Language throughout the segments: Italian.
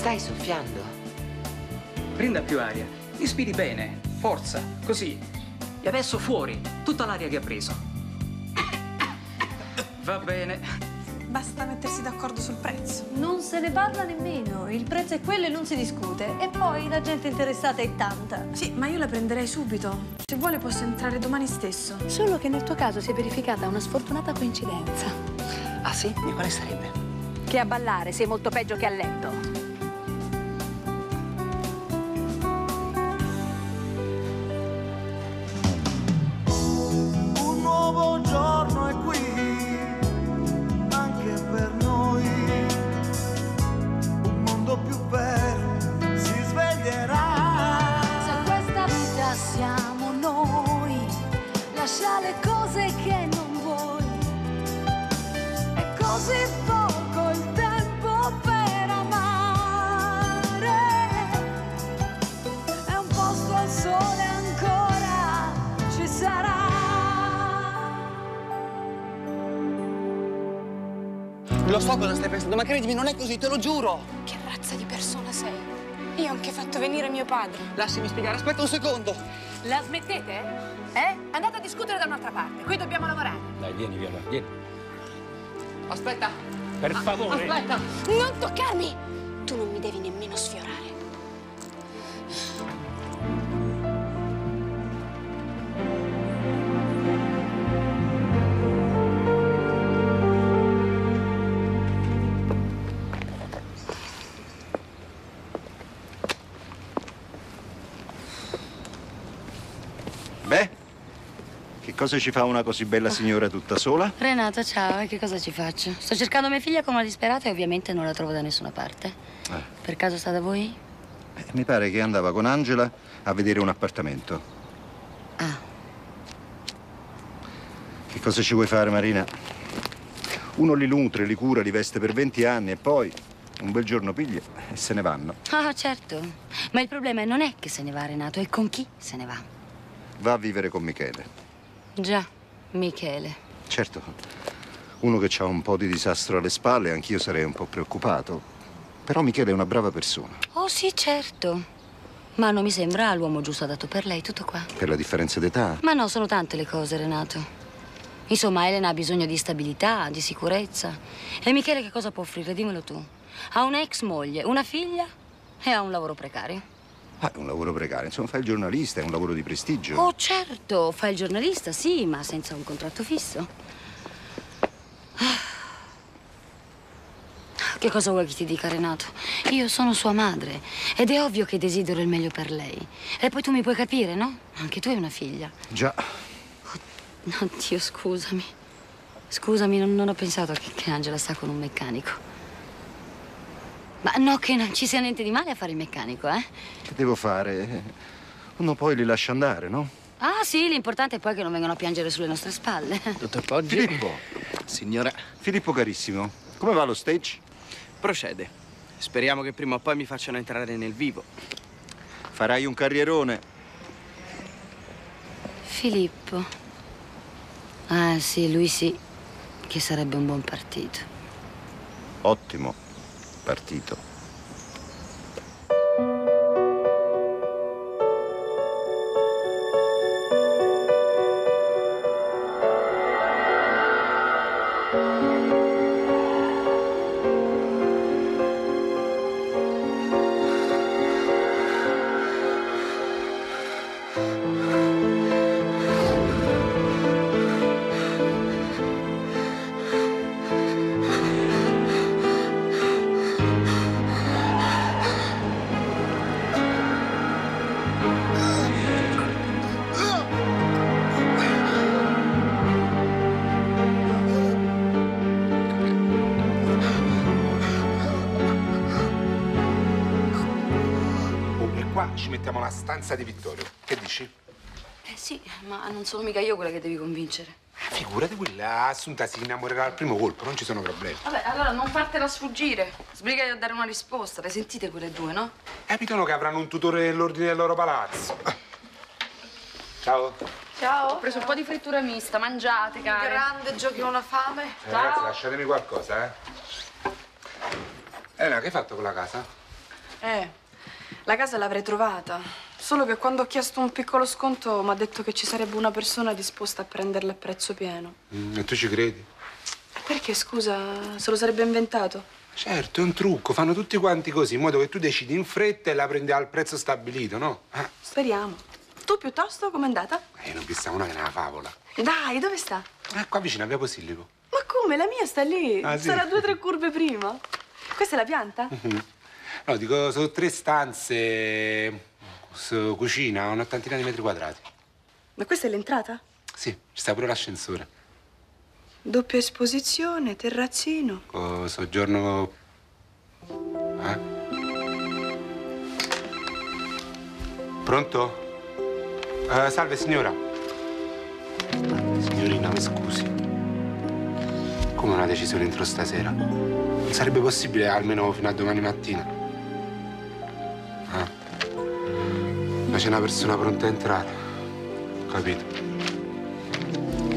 Stai soffiando? Prenda più aria. Ispiri bene. Forza. Così. E adesso fuori. Tutta l'aria che ha preso. Va bene. Basta mettersi d'accordo sul prezzo. Non se ne parla nemmeno, il prezzo è quello e non si discute. E poi la gente interessata è tanta. Sì, ma io la prenderei subito. Se vuole posso entrare domani stesso. Solo che nel tuo caso si è verificata una sfortunata coincidenza. Ah sì? E quale sarebbe? Che a ballare sei molto peggio che a letto. Cosa stai pensando, ma credimi, non è così, te lo giuro. Che razza di persona sei? Io ho anche fatto venire mio padre. Lasciami spiegare, aspetta un secondo. La smettete? Eh? Andate a discutere da un'altra parte, qui dobbiamo lavorare. Dai, vieni, Viola, vieni. Aspetta. Per favore. Aspetta. Non toccarmi! Tu non mi devi nemmeno sfiorare. Cosa ci fa una così bella signora tutta sola? Renato, ciao, e che cosa ci faccio? Sto cercando mia figlia come una disperata e ovviamente non la trovo da nessuna parte. Eh, Per caso sta da voi? eh, mi pare che andava con Angela a vedere un appartamento. Ah. Che cosa ci vuoi fare, Marina? Uno li nutre, li cura, li veste per 20 anni e poi un bel giorno piglia e se ne vanno. Ah, certo. Ma il problema non è che se ne va Renato, è con chi se ne va. Va a vivere con Michele. Già, Michele. Certo, uno che ha un po' di disastro alle spalle, anch'io sarei un po' preoccupato. Però Michele è una brava persona. Oh, sì, certo. Ma non mi sembra l'uomo giusto adatto per lei, tutto qua. Per la differenza d'età. Ma no, sono tante le cose, Renato. Insomma, Elena ha bisogno di stabilità, di sicurezza. E Michele che cosa può offrire? Dimmelo tu. Ha una ex moglie, una figlia e ha un lavoro precario. Ah, è un lavoro precario, insomma, fai il giornalista, è un lavoro di prestigio. Oh, certo, fa il giornalista, sì, ma senza un contratto fisso. Ah. Che cosa vuoi che ti dica, Renato? Io sono sua madre ed è ovvio che desidero il meglio per lei. E poi tu mi puoi capire, no? Anche tu hai una figlia. Già, Oddio, scusami. Scusami, non, non ho pensato che, che Angela sta con un meccanico. Ma no, che non ci sia niente di male a fare il meccanico, eh? che devo fare? Uno poi li lascia andare, no? Ah, sì, l'importante è poi che non vengano a piangere sulle nostre spalle. Dottor Poggi. Filippo, Signora, Filippo carissimo, come va lo stage? procede. Speriamo che prima o poi mi facciano entrare nel vivo. Farai un carrierone. Filippo. Ah, sì, lui sì, che sarebbe un buon partito. Ottimo partito. Qua ci mettiamo la stanza di Vittorio. Che dici? Eh sì, ma non sono mica io quella che devi convincere. Figurati quella assunta si innamorerà al primo colpo, non ci sono problemi. Vabbè, allora non fartela sfuggire. Sbrigati a dare una risposta. Le sentite quelle due, no? Capitano che avranno un tutore nell'ordine del loro palazzo. Ciao. Ciao. Ho preso un po' di frittura mista, mangiate, care. Grande, giochi una fame. Eh, ragazzi, lasciatemi qualcosa, eh. Elena, che hai fatto con la casa? Eh, la casa l'avrei trovata. Solo che quando ho chiesto un piccolo sconto mi ha detto che ci sarebbe una persona disposta a prenderla a prezzo pieno. Mm, e tu ci credi? Perché, scusa, se lo sarebbe inventato? Certo, è un trucco. Fanno tutti quanti così, in modo che tu decidi in fretta e la prendi al prezzo stabilito, no? Ah, Speriamo. Tu piuttosto com'è andata? eh, non vista una che è una favola. Dai, dove sta? Eh, qua vicino a Via Posilico. Ma come? La mia sta lì. Ah, sì? Sarà due o tre curve prima. Questa è la pianta? Mhm. No, dico, sono tre stanze, cucina, un'ottantina di metri quadrati. Ma questa è l'entrata? Sì, ci sta pure l'ascensore. Doppia esposizione, terrazzino. Con soggiorno... Eh? Pronto? Eh, salve signora. Signorina, mi scusi. Come una decisione entro stasera? Non sarebbe possibile almeno fino a domani mattina? Ma c'è una persona pronta a entrare. Capito.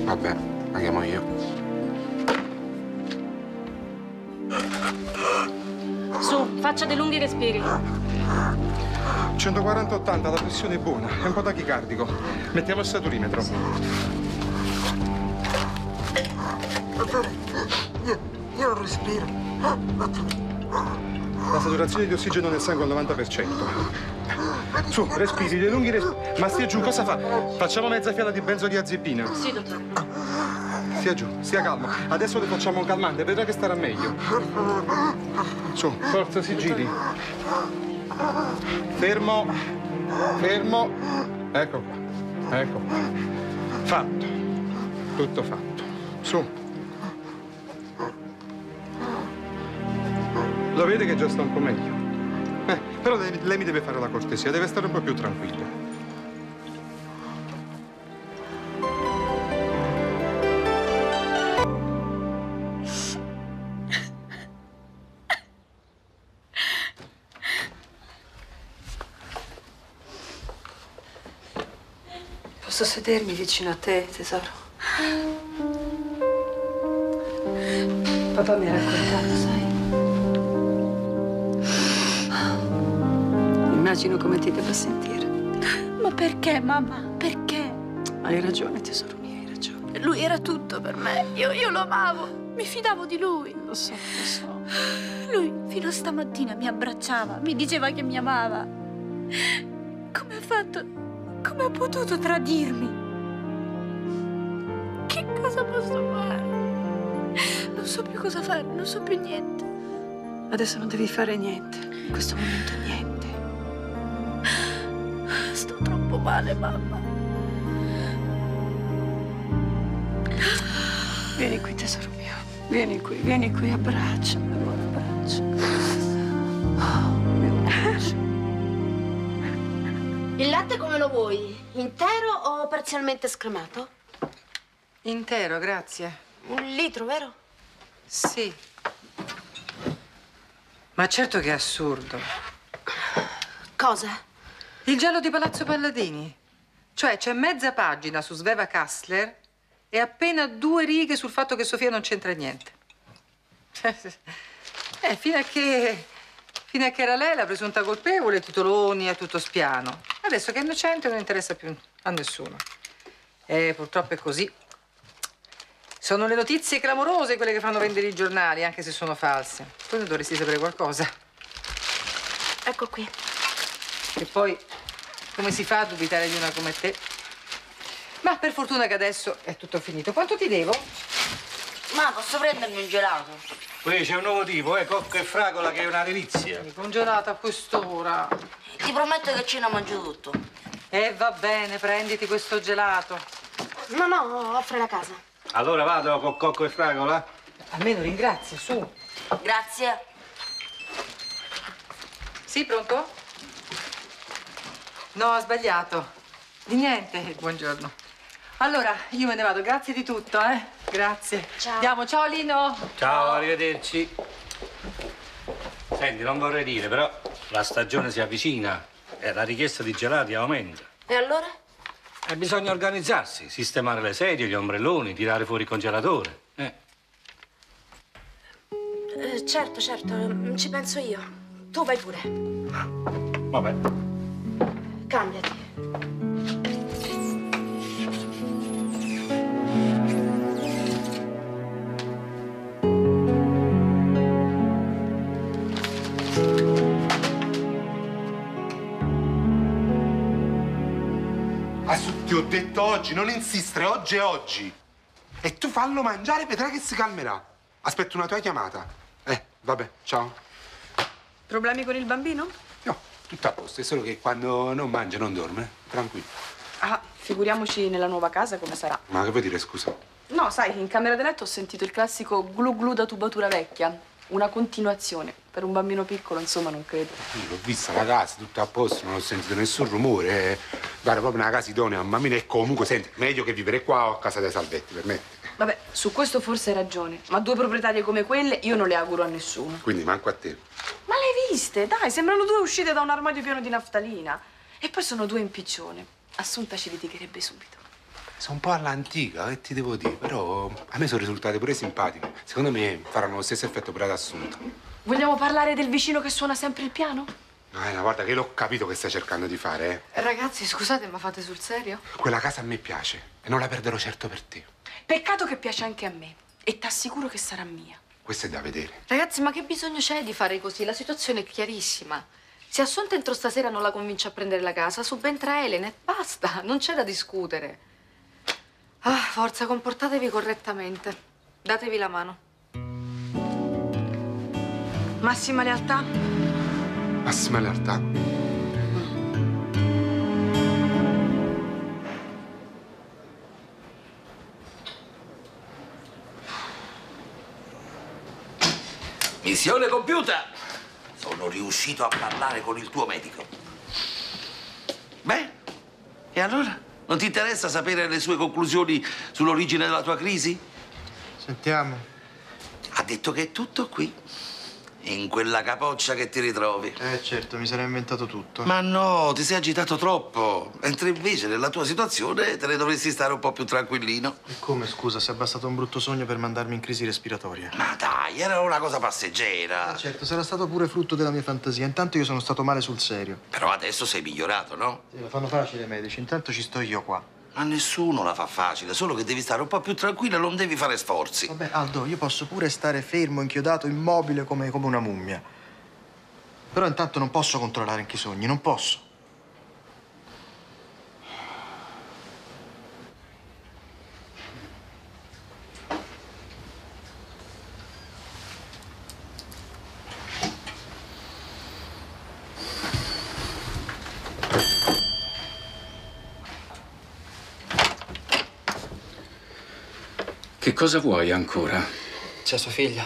Vabbè, la chiamo io. Su, faccia dei lunghi respiri. 140-80, la pressione è buona, è un po' tachicardico. Mettiamo il saturimetro. Dottore, io, io non respiro. La saturazione di ossigeno nel sangue è al 90%. Su, respiri, dei lunghi respiri. Ma stia giù, cosa fa? Facciamo mezza fiala di benzodiazepina. Sì, dottore. Stia giù, stia calmo. Adesso le facciamo un calmante, vedrà che starà meglio. Su, forza, si giri. Fermo. Fermo. Ecco qua. Ecco qua. Fatto. Tutto fatto. Su. Lo vede che già sta un po' meglio. Però lei, lei mi deve fare la cortesia, deve stare un po' più tranquillo. Posso sedermi vicino a te, tesoro? Papà mi ha raccontato, sai? Immagino come ti debba sentire. Ma perché, mamma? Perché? Hai ragione, tesoro mio, hai ragione. Lui era tutto per me. Io, io lo amavo. Mi fidavo di lui. Lo so, lo so. Lui fino a stamattina mi abbracciava, mi diceva che mi amava. Come ha fatto? Come ha potuto tradirmi? Che cosa posso fare? Non so più cosa fare, non so più niente. Adesso non devi fare niente. In questo momento niente. Troppo male, mamma. Vieni qui, tesoro mio. Vieni qui, vieni qui, abbracciami, amore, abbracciami. Oh, mio bacio. Il latte come lo vuoi? Intero o parzialmente scremato? Intero, grazie. Un litro, vero? Sì. Ma certo che è assurdo. Cosa? Il giallo di Palazzo Palladini. Cioè, c'è mezza pagina su Sveva Kassler e appena due righe sul fatto che Sofia non c'entra niente. Eh, fino a che... Fino a che era lei la presunta colpevole, titoloni a tutto spiano. Adesso che è innocente non interessa più a nessuno. E purtroppo è così. Sono le notizie clamorose quelle che fanno vendere i giornali, anche se sono false. Tu ne dovresti sapere qualcosa. Ecco qui. E poi, come si fa a dubitare di una come te? Ma per fortuna che adesso è tutto finito. Quanto ti devo? Ma posso prendermi un gelato? Qui c'è un nuovo tipo, eh, cocco e fragola che è una delizia. Congelato a quest'ora. Ti prometto che cena mangio tutto. E va bene, prenditi questo gelato. No, no, offre la casa. Allora vado con cocco e fragola? Almeno ringrazia, su. Grazie. Sì, pronto? No, ha sbagliato. Di niente, buongiorno. Allora, io me ne vado, grazie di tutto, eh? Grazie. Ciao. Andiamo, ciao Lino. Ciao, arrivederci. Senti, non vorrei dire, però la stagione si avvicina e la richiesta di gelati aumenta. E allora? E bisogna organizzarsi, sistemare le sedie, gli ombrelloni, tirare fuori il congelatore. Eh. Eh, certo, certo, mm, ci penso io. Tu vai pure. Vabbè. Cambiati. Adesso ti ho detto oggi, non insistere, oggi è oggi. E tu fallo mangiare vedrai che si calmerà. Aspetto una tua chiamata. Eh, vabbè, ciao. Problemi con il bambino? Tutto a posto, è solo che quando non mangia non dorme. Tranquillo. Ah, figuriamoci nella nuova casa come sarà. Ma che vuoi dire, scusa? No, sai, in camera da letto ho sentito il classico glu glu da tubatura vecchia. Una continuazione. Per un bambino piccolo, insomma, non credo. Io l'ho vista la casa, tutto a posto, non ho sentito nessun rumore. eh. Guarda, proprio una casa idonea a un bambino e comunque, senti, meglio che vivere qua o a casa dei salvetti, permetti. Vabbè, su questo forse hai ragione. Ma due proprietarie come quelle io non le auguro a nessuno. Quindi manco a te. Viste? Dai, sembrano due uscite da un armadio pieno di naftalina. E poi sono due in piccione. Assunta ci litigherebbe subito. Sono un po' all'antica, che ti devo dire, però a me sono risultate pure simpatiche. Secondo me faranno lo stesso effetto pure ad Assunta. Vogliamo parlare del vicino che suona sempre il piano? Eh, guarda che l'ho capito che stai cercando di fare, eh. Ragazzi, scusate, ma fate sul serio? Quella casa a me piace e non la perderò certo per te. Peccato che piace anche a me. E t'assicuro che sarà mia. Questo è da vedere. Ragazzi, ma che bisogno c'è di fare così? La situazione è chiarissima. Se Assunta entro stasera non la convince a prendere la casa, subentra Elena e basta, non c'è da discutere. Ah, forza, comportatevi correttamente. Datevi la mano. Massima lealtà? Massima lealtà. Missione compiuta! Sono riuscito a parlare con il tuo medico. Beh, e allora? Non ti interessa sapere le sue conclusioni sull'origine della tua crisi? Sentiamo. Ha detto che è tutto qui. In quella capoccia che ti ritrovi. Eh, certo, mi sarei inventato tutto. Ma no, ti sei agitato troppo. Mentre invece nella tua situazione te ne dovresti stare un po' più tranquillino. E come, scusa, se è bastato un brutto sogno per mandarmi in crisi respiratoria? Ma dai, era una cosa passeggera. Eh, certo, sarà stato pure frutto della mia fantasia. Intanto io sono stato male sul serio. Però adesso sei migliorato, no? Sì, lo fanno facile i medici. Intanto ci sto io qua. Ma nessuno la fa facile, solo che devi stare un po' più tranquillo e non devi fare sforzi. Vabbè, Aldo, io posso pure stare fermo, inchiodato, immobile come, come una mummia. Però intanto non posso controllare anche i sogni, non posso. Che cosa vuoi ancora? C'è sua figlia.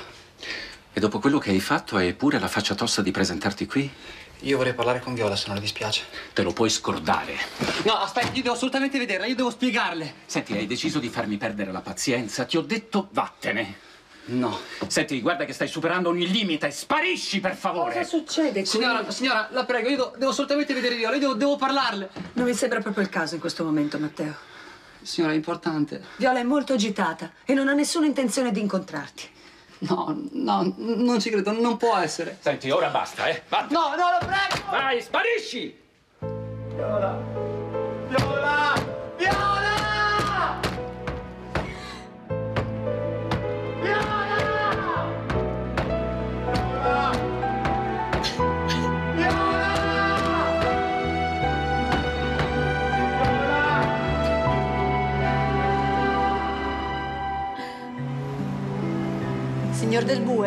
E dopo quello che hai fatto hai pure la faccia tosta di presentarti qui? Io vorrei parlare con Viola, se non le dispiace. Te lo puoi scordare. No, aspetta, io devo assolutamente vederla, io devo spiegarle. Senti, hai deciso di farmi perdere la pazienza. Ti ho detto vattene. No. Senti, guarda che stai superando ogni limite. Sparisci, per favore. Cosa succede qui? Signora, signora, la prego, io devo, devo assolutamente vedere Viola, io devo, devo parlarle. Non mi sembra proprio il caso in questo momento, Matteo. Signora, è importante. Viola è molto agitata e non ha nessuna intenzione di incontrarti. No, no, non ci credo, non può essere. Senti, ora basta, eh. Va. No, no, la prego! Vai, sparisci! Viola! Viola! Viola!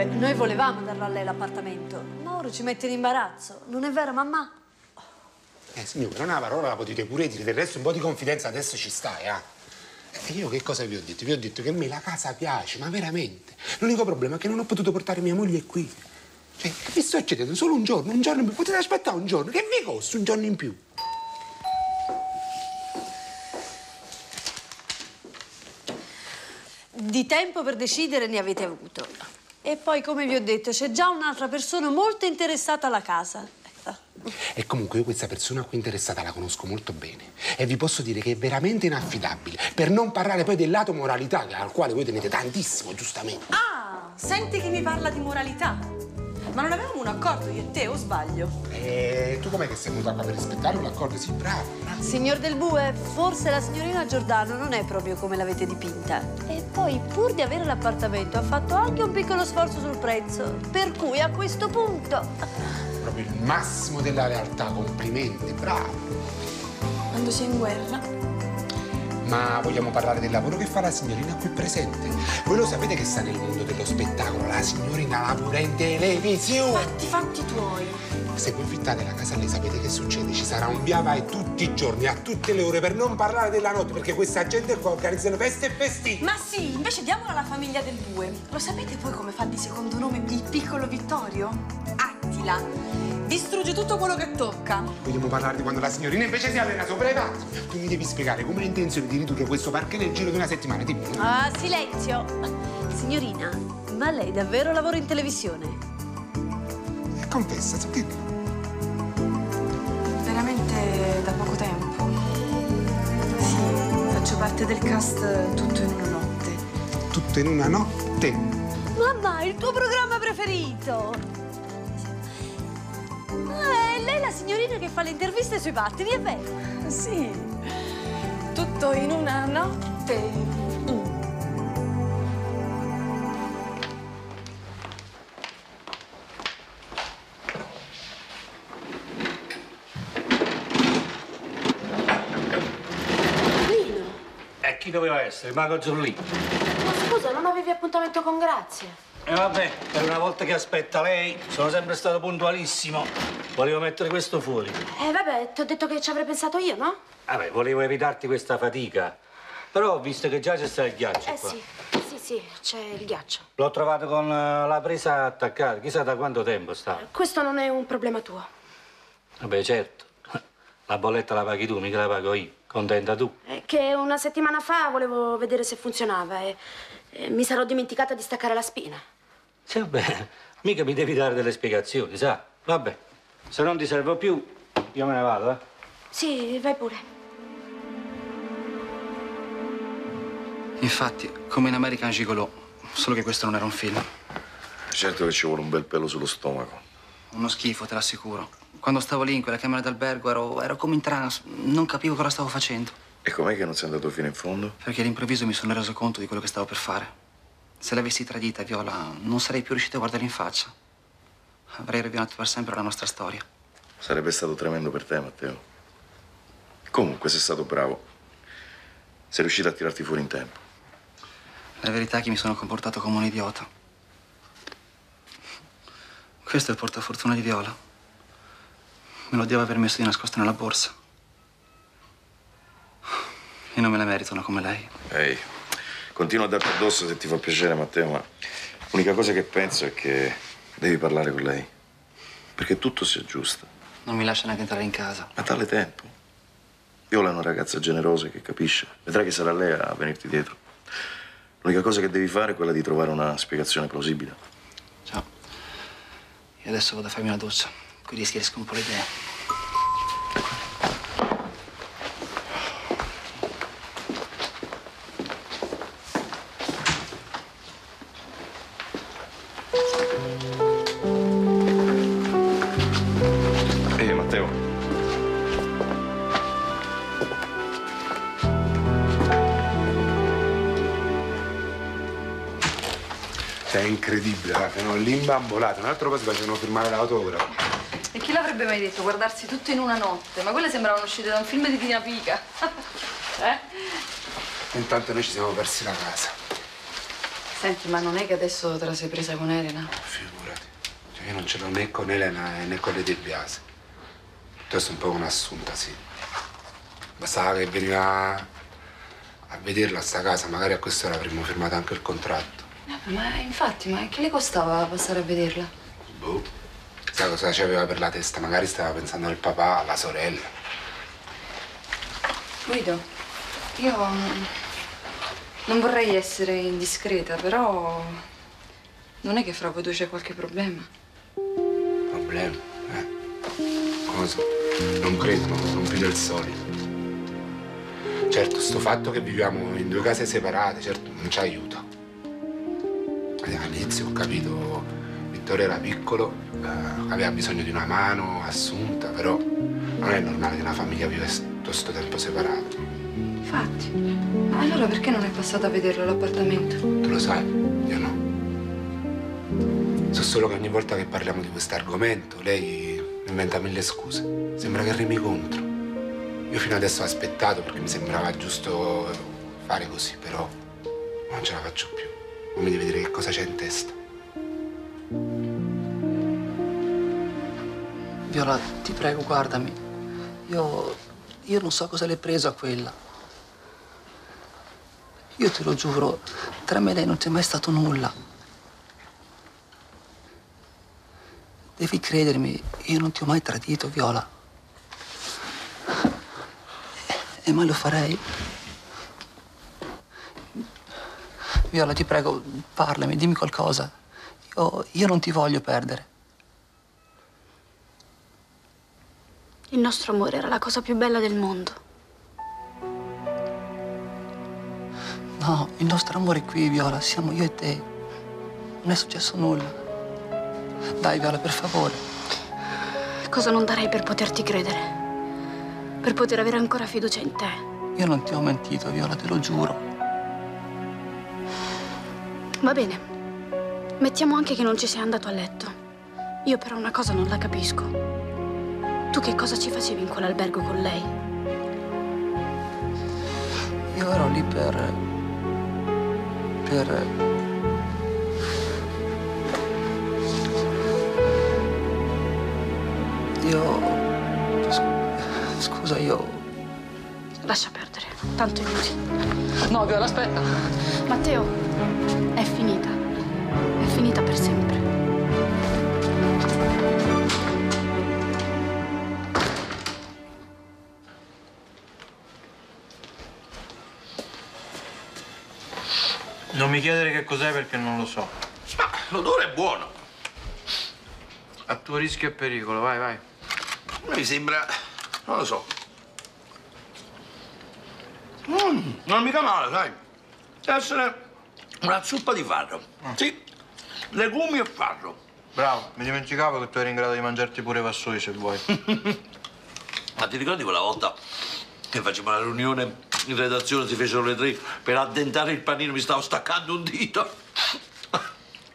Bue, noi volevamo darlo a lei l'appartamento. Mauro ci mette in imbarazzo. Non è vero, mamma? Eh, signore, una parola la potete pure dire, del resto un po' di confidenza adesso ci stai, eh. E io che cosa vi ho detto? Vi ho detto che a me la casa piace, ma veramente. L'unico problema è che non ho potuto portare mia moglie qui. Cioè, vi sto chiedendo solo un giorno, un giorno in più. Potete aspettare un giorno, che vi costa un giorno in più? Di tempo per decidere ne avete avuto. E poi, come vi ho detto, c'è già un'altra persona molto interessata alla casa. E comunque io questa persona qui interessata la conosco molto bene e vi posso dire che è veramente inaffidabile, per non parlare poi del lato moralità al quale voi tenete tantissimo, giustamente. Ah, senti che mi parla di moralità. Ma non avevamo un accordo io e te, o sbaglio? E tu com'è che sei venuta qua per rispettare un accordo? Sì, bravo, bravo. Signor Del Bue, forse la signorina Giordano non è proprio come l'avete dipinta. E poi, pur di avere l'appartamento, ha fatto anche un piccolo sforzo sul prezzo. Per cui, a questo punto... Proprio il massimo della realtà, complimenti, bravo. Quando si è in guerra. Ma vogliamo parlare del lavoro che fa la signorina qui presente? Voi lo sapete che sta nel mondo dello spettacolo, la signorina lavora in televisione! Fatti, fatti tuoi. Se voi fittate la casa lei sapete che succede? Ci sarà un via vai tutti i giorni, a tutte le ore, per non parlare della notte, perché questa gente qua organizzano feste e festi. Ma sì, invece diamola alla famiglia del Bue. Lo sapete poi come fa di secondo nome il piccolo Vittorio? Attila. Distrugge tutto quello che tocca. Vogliamo parlare di quando la signorina invece si allena sopra i pazzi? Tu mi devi spiegare come hai intenzione di ridurre questo parco nel giro di una settimana, dimmi. Ah, silenzio! Signorina, ma lei davvero lavora in televisione? Confessa, che Veramente da poco tempo. Sì, faccio parte del cast tutto in una notte. tutto in una notte. Mamma, il tuo programma preferito! Ah, è lei la signorina che fa le interviste sui pattini, è vero? Sì, tutto in una notte. Doveva essere? Mago Zurlì. Ma scusa, non avevi appuntamento con Grazia? E vabbè, per una volta che aspetta lei, sono sempre stato puntualissimo. Volevo mettere questo fuori. Eh, vabbè, ti ho detto che ci avrei pensato io, no? Vabbè, volevo evitarti questa fatica. Però ho visto che già c'è stato il ghiaccio Eh qua. sì, sì, sì, c'è il ghiaccio. L'ho trovato con eh, la presa attaccata. Chissà da quanto tempo stava. Questo non è un problema tuo. Vabbè, certo. La bolletta la paghi tu, mica la pago io. Contenta tu. È che una settimana fa volevo vedere se funzionava e, e mi sarò dimenticata di staccare la spina. Sì, vabbè, mica mi devi dare delle spiegazioni, sa? Vabbè, se non ti servo più, io me ne vado, eh. Sì, vai pure. Infatti, come in American Gigolo, solo che questo non era un film. Certo che ci vuole un bel pelo sullo stomaco. Uno schifo, te l'assicuro. Quando stavo lì in quella camera d'albergo ero, ero come in trance, non capivo cosa stavo facendo. E com'è che non sei andato fino in fondo? Perché all'improvviso mi sono reso conto di quello che stavo per fare. Se l'avessi tradita, Viola, non sarei più riuscito a guardare in faccia. Avrei rovinato per sempre la nostra storia. Sarebbe stato tremendo per te, Matteo. Comunque, sei stato bravo. Sei riuscito a tirarti fuori in tempo. La verità è che mi sono comportato come un idiota. Questo è il portafortuna di Viola. Me lo devo aver messo di nascosto nella borsa. E non me la meritano come lei. Ehi, continua a darti addosso se ti fa piacere, Matteo, ma l'unica cosa che penso è che devi parlare con lei. Perché tutto si aggiusta. Non mi lascia neanche entrare in casa. Ma tale tempo. Viola è una ragazza generosa che capisce. Vedrai che sarà lei a venirti dietro. L'unica cosa che devi fare è quella di trovare una spiegazione plausibile. Ciao. Io adesso vado a farmi una doccia, così schiarisco un po' le idee. Ehi, Matteo. Cioè, è incredibile, raga, no? Lì imbambolato. Un altro posto facevano firmare l'autografo. E chi l'avrebbe mai detto? Guardarsi tutto in una notte. Ma quelle sembravano uscite da un film di Tina Pica. eh? Intanto noi ci siamo persi la casa. Senti, ma non è che adesso te la sei presa con Elena? Figurati. Cioè, io non ce l'ho né con Elena né con le De Biase. Adesso è un po' un'assunta, sì. Bastava che veniva a vederla sta casa, magari a quest'ora avremmo firmato anche il contratto. Ma infatti, ma che le costava passare a vederla? Boh. Sai cosa c'aveva per la testa? Magari stava pensando al papà, alla sorella. Guido, io mm, non vorrei essere indiscreta, però non è che fra voi due c'è qualche problema. Problema? Eh. Cosa? Non credo, non, più del solito. Certo, sto fatto che viviamo in due case separate, certo, non ci aiuta. All'inizio ho capito, Ettore era piccolo, eh, aveva bisogno di una mano, assunta, però non è normale che una famiglia viva tutto questo tempo separato. Infatti. Allora perché non è passato a vederlo l'appartamento? Tu lo sai, io no. So solo che ogni volta che parliamo di questo argomento, lei inventa mille scuse. Sembra che remi contro. Io fino adesso ho aspettato perché mi sembrava giusto fare così, però non ce la faccio più. Non mi devi dire che cosa c'è in testa. Viola, ti prego, guardami. Io. io non so cosa l'hai preso a quella. Io te lo giuro, tra me e lei non c'è mai stato nulla. Devi credermi, io non ti ho mai tradito, Viola. E mai lo farei. Viola, ti prego, parlami, dimmi qualcosa. Io, io non ti voglio perdere. Il nostro amore era la cosa più bella del mondo. No, il nostro amore è qui, Viola, siamo io e te. Non è successo nulla. Dai, Viola, per favore. Cosa non darei per poterti credere? Per poter avere ancora fiducia in te. Io non ti ho mentito, Viola, te lo giuro. Va bene. Mettiamo anche che non ci sei andato a letto. Io però una cosa non la capisco. Tu che cosa ci facevi in quell'albergo con lei? Io ero lì per. per. Io. sc- Scusa, io. Lascia perdere, tanto è inutile. No, Viola, aspetta. Matteo, è finita. È finita per sempre. Mi chiedere che cos'è perché non lo so. Ma l'odore è buono. A tuo rischio e pericolo, vai, vai. Mi sembra. non lo so. Mm, non è mica male, sai. Deve essere una zuppa di farro. Sì, legumi e farro. Bravo, mi dimenticavo che tu eri in grado di mangiarti pure i vassoi se vuoi. Ma ti ricordi quella volta che facevamo la riunione in redazione, si fecero le tre per addentare il panino, mi stavo staccando un dito.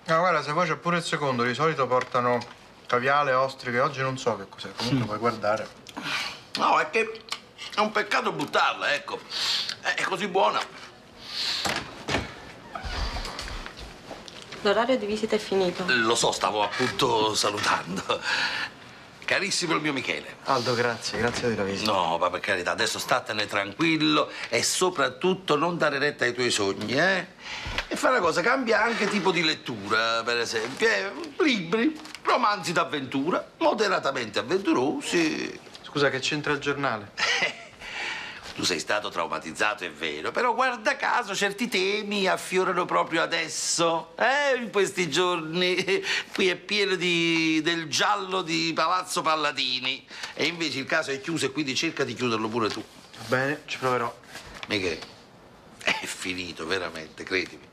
Ah, guarda, se poi c'è pure il secondo, di solito portano caviale, ostriche, oggi non so che cos'è, comunque puoi guardare. No, è che è un peccato buttarla, ecco. È così buona. L'orario di visita è finito. Lo so, stavo appunto salutando. Carissimo il mio Michele. Aldo, grazie, grazie della visita. No, ma per carità, adesso statene tranquillo e soprattutto non dare retta ai tuoi sogni, eh? E fai una cosa, cambia anche tipo di lettura, per esempio. eh, libri, romanzi d'avventura, moderatamente avventurosi. Scusa, che c'entra il giornale? Tu sei stato traumatizzato, è vero, però guarda caso certi temi affiorano proprio adesso, eh, in questi giorni. Qui è pieno di, del giallo di Palazzo Palladini e invece il caso è chiuso e quindi cerca di chiuderlo pure tu. Va bene, ci proverò. Michele, è finito, veramente, credimi.